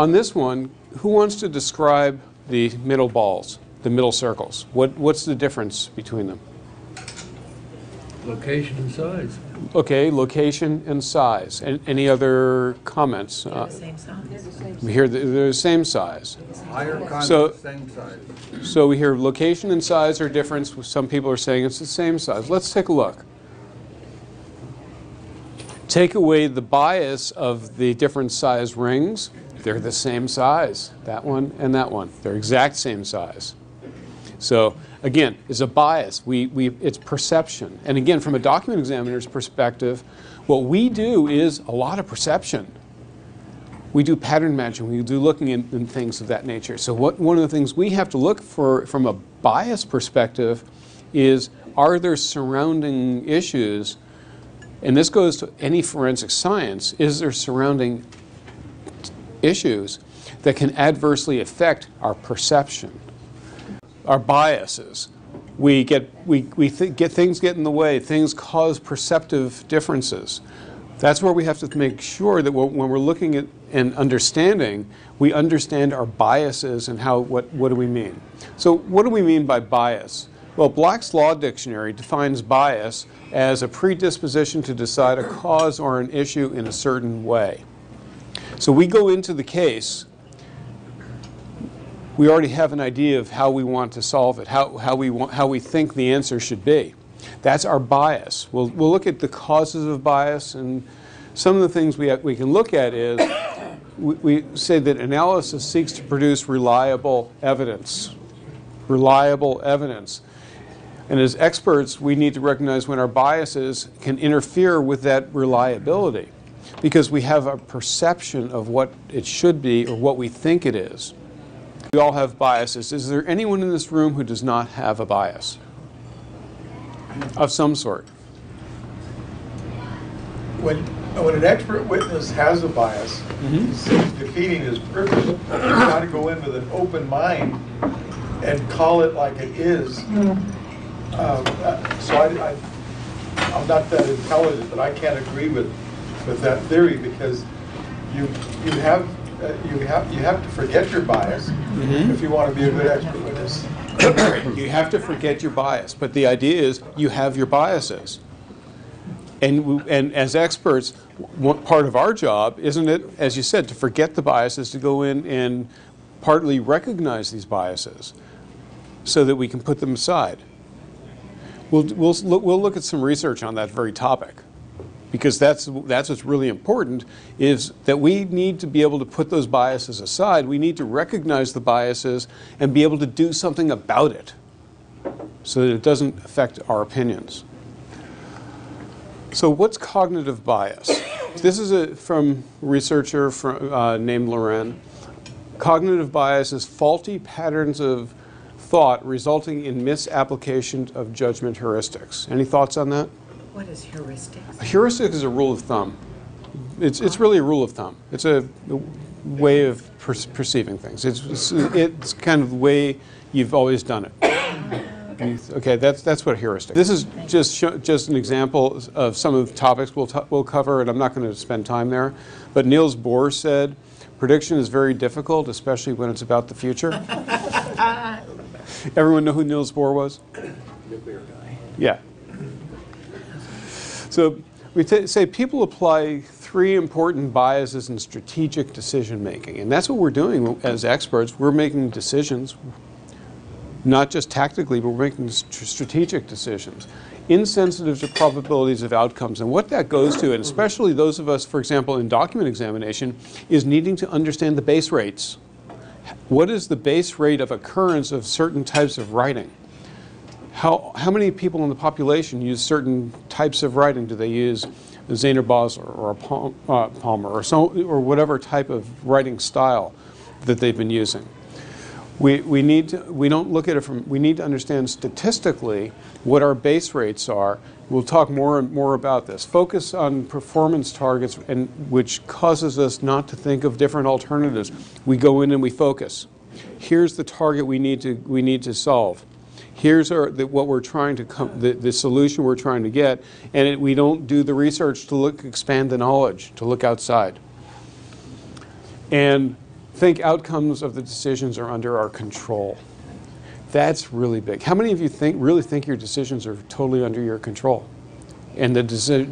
On this one, who wants to describe the middle balls, the middle circles? What, what's the difference between them? Location and size. Okay, location and size. A- Any other comments? They're Uh, the same size. We hear that they're the same size. Higher So- content, same size. So we hear location and size are different. Some people are saying it's the same size. Let's take a look. Take away the bias of the different size rings. They're the same size. That one and that one. They're exact same size. So again, it's a bias. We, we, it's perception. And again, from a document examiner's perspective, what we do is a lot of perception. We do pattern matching. We do looking in, in things of that nature. So what, one of the things we have to look for from a bias perspective is are there surrounding issues, and this goes to any forensic science, is there surrounding issues that can adversely affect our perception, our biases. We get, we, we th- get things get in the way, things cause perceptive differences. That's where we have to make sure that when when we're looking at and understanding, we understand our biases and how, what, what do we mean. So what do we mean by bias? Well, Black's Law Dictionary defines bias as a predisposition to decide a cause or an issue in a certain way. So we go into the case, we already have an idea of how we want to solve it, how, how, we, want, how we think the answer should be. That's our bias. We'll, we'll look at the causes of bias, and some of the things we, have, we can look at is we, we say that analysis seeks to produce reliable evidence. Reliable evidence. And as experts, we need to recognize when our biases can interfere with that reliability because we have a perception of what it should be or what we think it is. We all have biases. Is there anyone in this room who does not have a bias of some sort? When, when an expert witness has a bias, he's defeating his purpose. He's got to go in with an open mind and call it like it is. Um, uh, So I, I, I'm not that intelligent, but I can't agree with, with that theory because you, you have, uh, you have, you have to forget your bias if you want to be a good expert witness. You have to forget your bias, but the idea is you have your biases. And, we- and as experts, one part of our job, isn't it, as you said, to forget the biases, to go in and partly recognize these biases so that we can put them aside. We'll, we'll, look- we'll look at some research on that very topic because that's, that's what's really important is that we need to be able to put those biases aside. We need to recognize the biases and be able to do something about it so that it doesn't affect our opinions. So what's cognitive bias? This is a, from a researcher from, uh, named Loren. Cognitive bias is faulty patterns of thought resulting in misapplication of judgment heuristics. Any thoughts on that? What is heuristics? A heuristic is a rule of thumb. It's, it's really a rule of thumb. It's a way of per- perceiving things. It's, it's, it's kind of the way you've always done it. Okay, that's, that's what a heuristic. This is just sho- just an example of some of the topics we'll, to- we'll cover, and I'm not going to spend time there. But Niels Bohr said, prediction is very difficult, especially when it's about the future. Everyone know who Niels Bohr was? Nuclear guy. Yeah. So we say people apply three important biases in strategic decision making, and that's what we're doing as experts. We're making decisions, not just tactically, but we're making st- strategic decisions, insensitive to probabilities of outcomes. And what that goes to, and especially those of us, for example, in document examination, is needing to understand the base rates. What is the base rate of occurrence of certain types of writing? How, how many people in the population use certain types of writing? Do they use a Zaner Bloser or a Pal- uh, Palmer or, or whatever type of writing style that they've been using? We, we, need to, we don't look at it from, we need to understand statistically what our base rates are. We'll talk more and more about this. Focus on performance targets, and, which causes us not to think of different alternatives. We go in and we focus. Here's the target we need to, we need to solve. Here's our, the, what we're trying to come, the, the solution we're trying to get, and it, we don't do the research to look, expand the knowledge, to look outside. And think outcomes of the decisions are under our control. That's really big. How many of you think really think your decisions are totally under your control? And the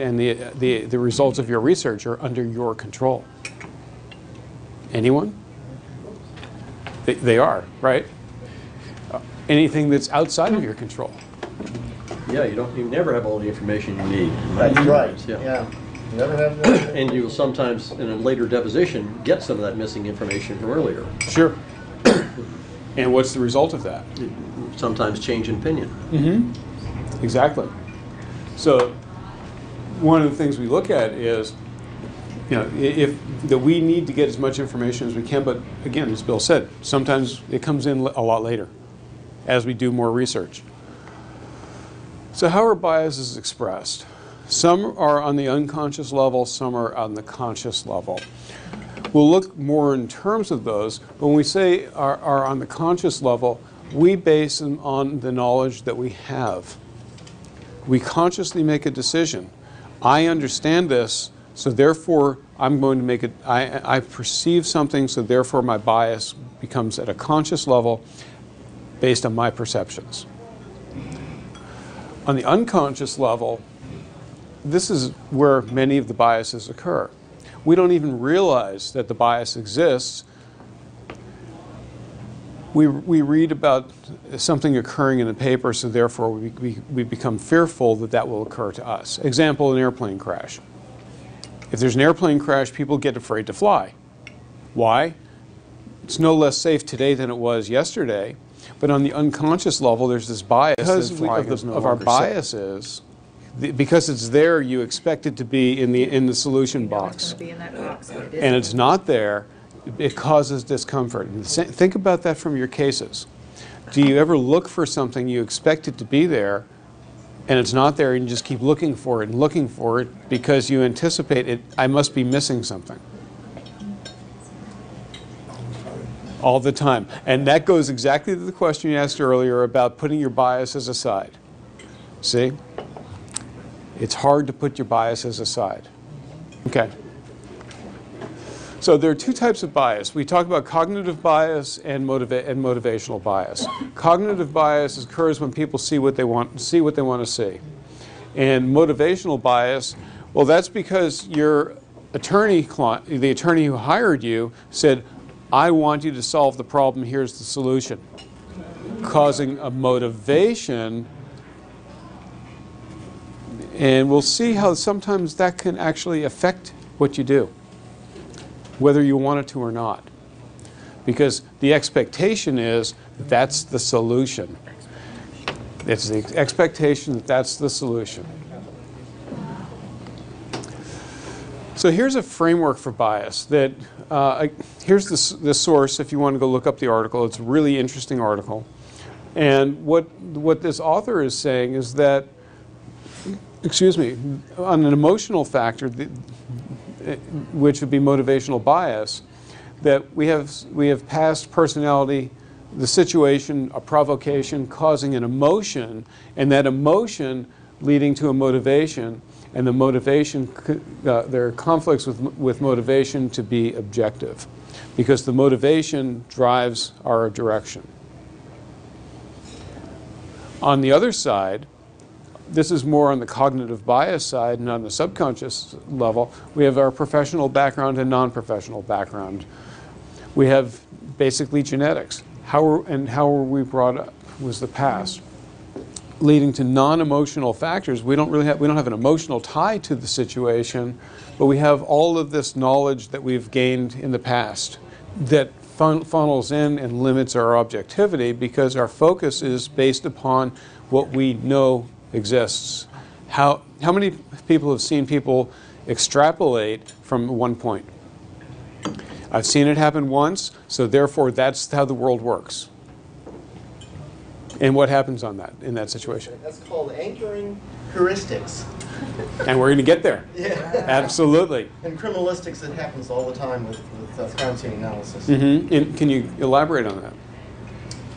and the, the the results of your research are under your control. Anyone? They, they are, right? Anything that's outside of your control. Yeah, you don't, you never have all the information you need. That's right, Yeah. yeah. You never have that. And you will sometimes, in a later deposition, get some of that missing information from earlier. Sure. and what's the result of that? Sometimes change in opinion. Mm-hmm. Exactly. So one of the things we look at is, you know, if that we need to get as much information as we can, but again, as Bill said, sometimes it comes in a lot later as we do more research. So how are biases expressed? Some are on the unconscious level, some are on the conscious level. We'll look more in terms of those. When we say are, are on the conscious level, we base them on the knowledge that we have. We consciously make a decision. I understand this, so therefore I'm going to make it, I, I perceive something, so therefore my bias becomes at a conscious level based on my perceptions. On the unconscious level, this is where many of the biases occur. We don't even realize that the bias exists. We, we read about something occurring in the paper, so therefore we, we, we become fearful that that will occur to us. Example, an airplane crash. If there's an airplane crash, people get afraid to fly. Why? It's no less safe today than it was yesterday, but on the unconscious level, there's this bias because that we- of, the- is no of our longer safe. biases. The, because it's there, you expect it to be in the in the solution You know box It's be in that box, it and it's not there, it causes discomfort. And sa- think about that from your cases. Do you ever look for something you expect it to be there, and it's not there, and you just keep looking for it and looking for it because you anticipate it? I must be missing something. All the time. And that goes exactly to the question you asked earlier about putting your biases aside. See? It's hard to put your biases aside. Okay. So there are two types of bias. We talk about cognitive bias and, motiva- and motivational bias. Cognitive bias occurs when people see what they want, see what they want to see. And motivational bias, well, that's because your attorney, the attorney who hired you, said, "I want you to solve the problem. Here's the solution," causing a motivation. And we'll see how sometimes that can actually affect what you do whether you want it to or not. Because the expectation is that that's the solution. It's the expectation that that's the solution. So here's a framework for bias that, uh, here's the, the source if you want to go look up the article. It's a really interesting article. And what, what this author is saying is that, excuse me, on an emotional factor, the, which would be motivational bias, that we have, we have past personality, the situation, a provocation causing an emotion, and that emotion leading to a motivation, and the motivation, uh, there are conflicts with, with motivation to be objective, because the motivation drives our direction. On the other side, this is more on the cognitive bias side and on the subconscious level. We have our professional background and non-professional background. We have basically genetics. How are, and how were we brought up was the past. Leading to non-emotional factors. We don't really have, we don't have an emotional tie to the situation, but we have all of this knowledge that we've gained in the past that fun, funnels in and limits our objectivity because our focus is based upon what we know exists. How, how many people have seen people extrapolate from one point? I've seen it happen once, so therefore that's how the world works. And what happens on that in that situation? That's called anchoring heuristics. And we're going to get there. Yeah. Absolutely. In criminalistics, it happens all the time with, with uh, crime scene analysis. Mm-hmm. And can you elaborate on that?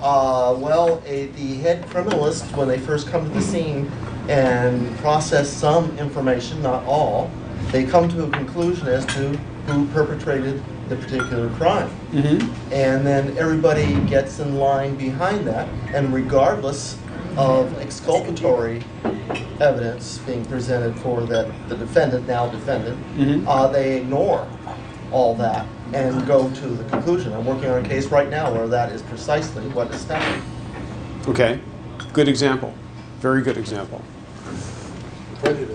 Uh, well, a, the head criminalists, when they first come to the scene and process some information, not all, they come to a conclusion as to who perpetrated the particular crime. And then everybody gets in line behind that, and regardless of exculpatory evidence being presented for that, the defendant, now defendant, uh, they ignore all that and go to the conclusion. I'm working on a case right now where that is precisely what is happening. Okay, good example. Very good example. prejudice is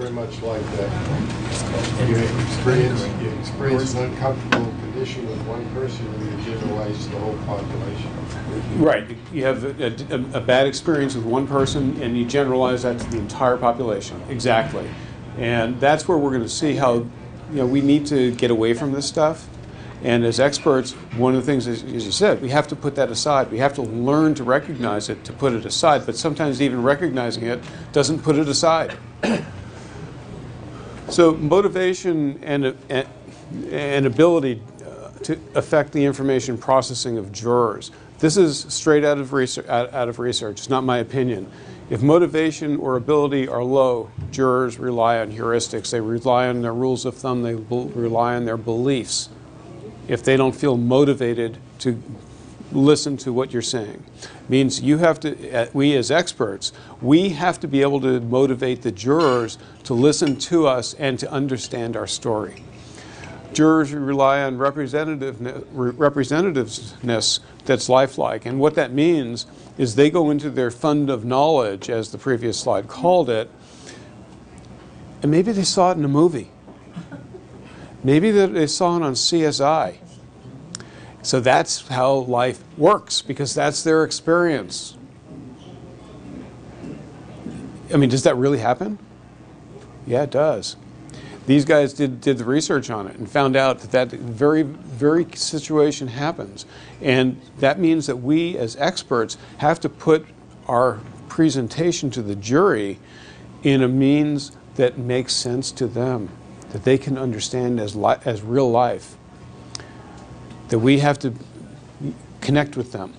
very much like that. You experience, you experience an uncomfortable condition with one person and you generalize the whole population. Right. You have a, a- a bad experience with one person and you generalize that to the entire population. Exactly. And that's where we're going to see how, you know, we need to get away from this stuff. And as experts, one of the things, as as you said, we have to put that aside. We have to learn to recognize it, to put it aside. But sometimes even recognizing it doesn't put it aside. So motivation and, and, and ability uh, to affect the information processing of jurors. This is straight out of research. Out, out of research. It's not my opinion. If motivation or ability are low, jurors rely on heuristics. They rely on their rules of thumb. They rely on their beliefs. If they don't feel motivated to listen to what you're saying. Means you have to uh, we as experts we have to be able to motivate the jurors to listen to us and to understand our story. Jurors rely on representativeness, representativeness that's lifelike and what that means is they go into their fund of knowledge as the previous slide called it and maybe they saw it in a movie. Maybe they saw it on csi so that's how life works because that's their experience. I mean, does that really happen? Yeah, it does. These guys did, did the research on it and found out that that very, very situation happens. And that means that we as experts have to put our presentation to the jury in a means that makes sense to them, that they can understand as, as real life that we have to connect with them.